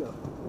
go.